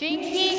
今天